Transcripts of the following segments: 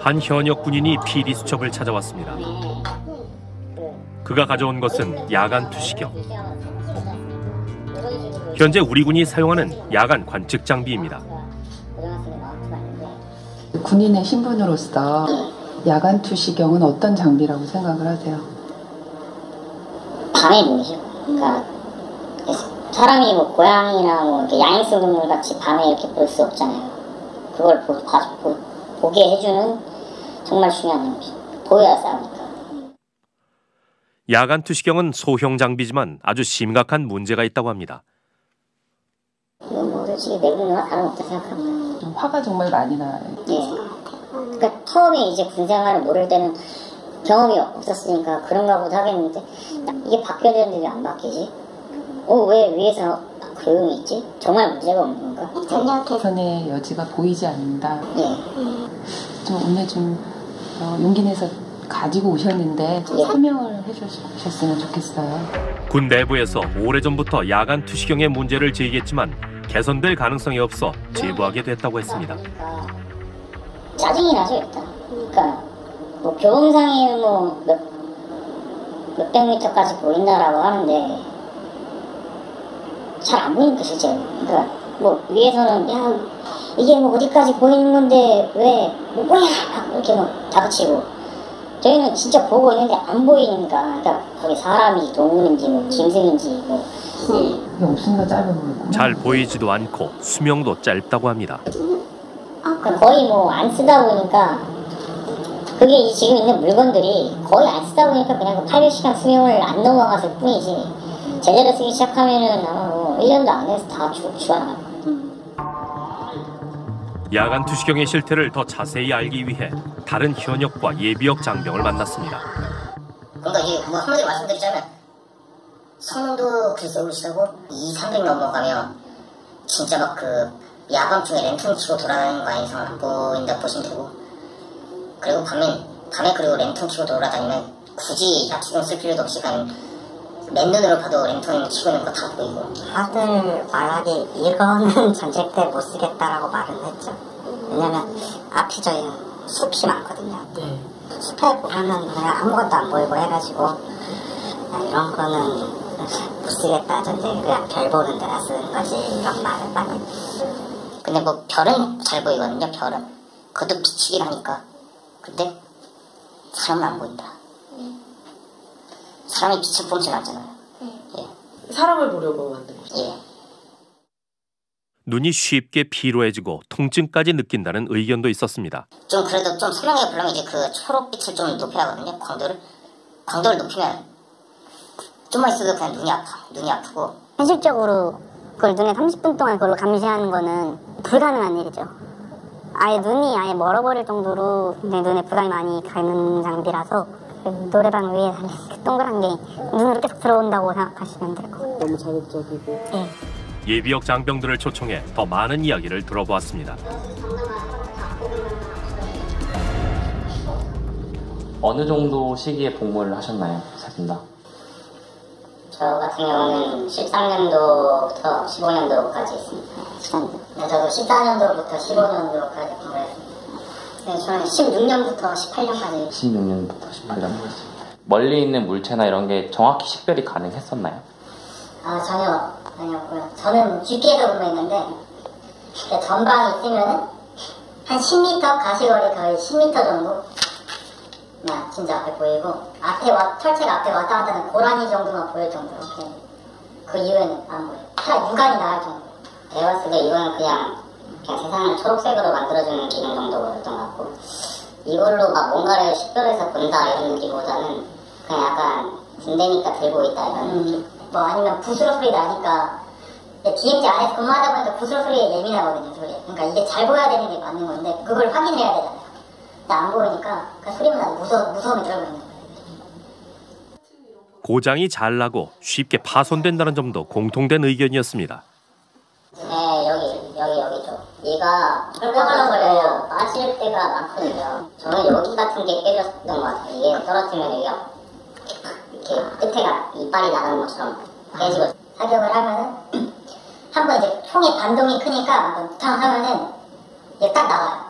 한 현역 군인이 PD 수첩을 찾아왔습니다. 그가 가져온 것은 야간 투시경. 현재 우리 군이 사용하는 야간 관측 장비입니다. 군인의 신분으로서 야간 투시경은 어떤 장비라고 생각을 하세요? 밤에 보이죠. 그러니까 사람이 뭐 고양이나 뭐 이렇게 야행성 동물 같이 밤에 이렇게 볼 수 없잖아요. 그걸 보, 봐, 보, 보게 해주는 정말 중요한 장비. 보여야 싸우니까. 야간 투시경은 소형 장비지만 아주 심각한 문제가 있다고 합니다. 이건 뭐 솔직히 내국과 다름없다 생각합니다. 좀 화가 정말 많이 나요. 예. 그러니까 처음에 이제 군 생활을 모를 때는 경험이 없었으니까 그런가 보다 하겠는데 이게 바뀌어야 되는데 왜 안 바뀌지? 어, 왜 위에서 그음이 있지? 정말 문제가 없는 건가? 개선의 여지가 보이지 않는다. 예. 좀 오늘 좀 어, 용기 내서 가지고 오셨는데 좀 예. 설명을 해주셨으면 좋겠어요. 군 내부에서 오래전부터 야간 투시경의 문제를 제기했지만 개선될 가능성이 없어 제보하게 됐다고 했습니다. 그러니까 짜증이 나죠 일단. 그러니까 뭐 교통상에 뭐몇 몇백 미터까지 보인다라고 하는데 잘 안 보이니까 실제로. 그러니까 뭐 위에서는 야 이게 뭐 어디까지 보이는 건데 왜뭐 뭐야 막 이렇게 막 다그치고 저희는 진짜 보고 있는데 안 보이니까 그러니까 거기 사람이 동물인지 뭐 짐승인지 뭐 이게 없으니까 짧아 보이고. 잘 보이지도 않고 수명도 짧다고 합니다. 그러니까 거의 뭐 안 쓰다 보니까 그게 이 지금 있는 물건들이 거의 안 쓰다 보니까 그냥 그 800시간 수명을 안 넘어갔을 뿐이지 제대로 쓰기 시작하면은 아마 뭐 1년도 안 돼서 다 죽, 죽어나갈 거예요. 야간 투시경의 실태를 더 자세히 알기 위해 다른 현역과 예비역 장병을 만났습니다. 그러니까 이게 뭐 한마디로 말씀드리자면 성능도 글 쏘시라고 2, 300 넘어가면 진짜 막 그 야밤중에 랜턴 치고 돌아다니는 거 아닌 이상 안 보인다 보시면 되고 그리고 밤에 밤에 그리고 랜턴 치고 돌아다니면 굳이 야투경 쓸 필요도 없이 그냥 맨눈으로 봐도 랜턴 치고 있는 거다 보이고. 다들 말하기 이거는 전쟁 때 못 쓰겠다라고 말을 했죠. 왜냐면 앞이 저희 숲이 많거든요. 숲에 보면은 그냥 아무것도 안 보이고 해가지고 야, 이런 거는 못 쓰겠다. 전쟁 그냥 별 보는 데나 쓰는 거지. 이런 말을 많이. 근데 뭐 별은 잘 보이거든요 별은. 그것도 비치긴 하니까. 근데 사람은 안 보인다 사람이 빛을 뽐지 않잖아요 예. 사람을 보려고 만든 거죠. 예. 눈이 쉽게 피로해지고 통증까지 느낀다는 의견도 있었습니다. 좀 그래도 좀 선명하게 보려면 이제 그 초록빛을 좀 높여야 하거든요 광도를 광도를 높이면 좀만 있어도 그냥 눈이 아파 눈이 아프고 현실적으로 그걸 눈에 30분 동안 그걸로 감시하는 거는 불가능한 일이죠. 아예 눈이 아예 멀어버릴 정도로 내 눈에 부담이 많이 가는 장비라서 그 노래방 위에 달린 그 동그란 게 눈으로 계속 들어온다고 생각하시면 될 것 같아요. 너무 자극적이고. 네. 예비역 장병들을 초청해 더 많은 이야기를 들어보았습니다. 어느 정도 시기에 복무를 하셨나요? 세분 다? 저 같은 경우는 13년도부터 15년도까지 있습니다. 13년. 네, 저도 14년도부터 15년도까지 근무했습니다. 네, 저는 16년부터 18년까지 16년부터 18년까지. 멀리 있는 물체나 이런 게 정확히 식별이 가능했었나요? 아, 전혀 아니었고요. 저는 근무했는데 그 전방에 있으면은 한 10m 가시거리 거의 10m 정도 그냥 진짜 앞에 보이고 앞에 와, 철책 앞에 왔다 갔다 하는 고라니 정도만 보일 정도로 그냥 그 이후에는 안 보여요. 차 유관이 나갈 정도. 봤을 때 이거는 그냥 그냥 세상을 초록색으로 만들어주는 기능 정도였던 것 같고 이걸로 막 뭔가를 식별해서 본다 이런 느낌보다는 그냥 약간 군대니까 들고 있다 이런 느낌. 뭐 아니면 부스러 소리 나니까 DMZ 안에서 근무하다 보니까 부스러 소리에 예민하거든요 소리. 그러니까 이게 잘 보여야 되는 게 맞는 건데 그걸 확인해야 되잖아요. 근데 안 보이니까 그 소리만 나도 무서 무서움이 들어버리는 거예요. 고장이 잘 나고 쉽게 파손된다는 점도 공통된 의견이었습니다. 네, 여기, 여기, 여기죠. 얘가 헐거덩거려요. 빠질 때가 많거든요. 저는 여기 같은 게 깨졌던 것 같아요. 이게 떨어지면 여기가 이렇게 끝에가 이빨이 나가는 것처럼 깨지고 사격을 하면은 한 번 이제 총의 반동이 크니까 한번 탕 하면은 이게 딱 나가요.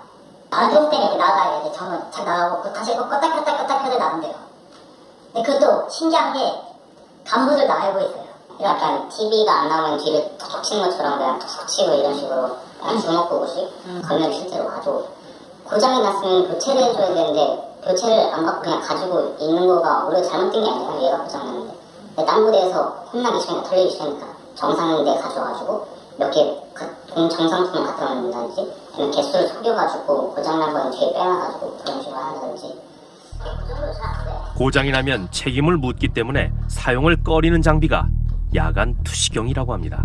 반동 때문에 이렇게 나가야 돼. 저는 잘 나가고 그 다시 껐다 켰다 껐다 켜도 나온대요. 근데 그것도 신기한 게 간부들 다 알고 있어요. 약간 TV가 안 나오면 뒤를 톡 치는 것처럼 그냥 톡 치고 이런 식으로 그냥 주먹 보고씩 걸면 실제로 와도 고장이 났으면 교체를 해줘야 되는데 교체를 안 받고 그냥 가지고 있는 거가 오히려 잘못된 게 아니라 얘가 고장났는데 딴 부대에서 혼나기 싫으니까 털리기 싫으니까 정상인데 가져가지고 몇개 정상품 갖다 놓는다든지 아니면 개수를 속여가지고 고장난 거는 뒤에 빼놔가지고 그런 식으로 한다든지 그. 고장이 나면 책임을 묻기 때문에 사용을 꺼리는 장비가 야간 투시경이라고 합니다.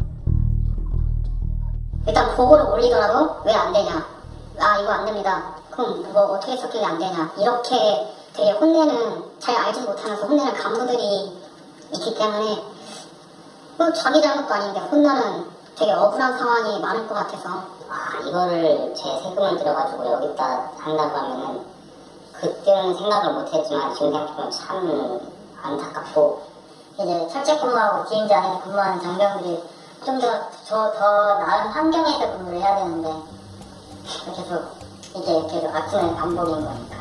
일단 보고를 올리더라도 왜 안 되냐. 아 이거 안 됩니다. 그럼 뭐 어떻게 섞이게 안 되냐. 이렇게 되게 혼내는 잘 알지 못하면서 혼내는 간부들이 있기 때문에 뭐 자기 잘못도 아닌데 혼나는 되게 억울한 상황이 많을 것 같아서 아 이거를 제 세금을 들여가지고 여기다 한다고 하면은 그때는 생각을 못했지만 지금 생각해보면 참 안타깝고 이제 철제 근무하고 기임제 안에 근무하는 장병들이 좀 더 저 더 나은 환경에서 근무를 해야 되는데 계속 이제 계속 아침에 반복인 거니까